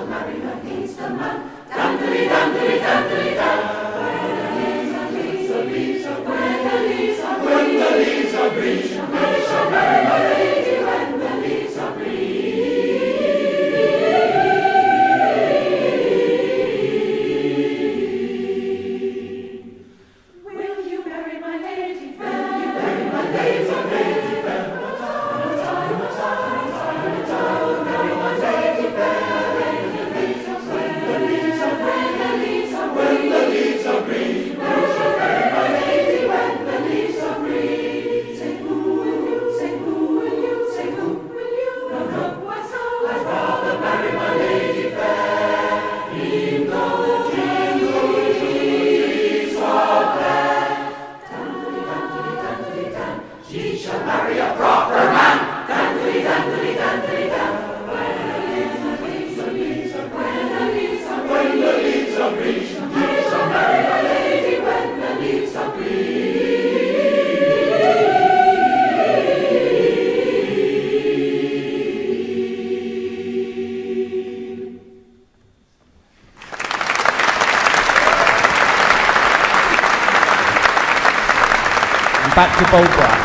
marry Marina, he's the man. Danduri, danduri, danduri, danduri. He shall marry a proper man. Dandily, dandily, dandily. When the leaves are green, he shall marry a lady. When the leaves are green. back to Bob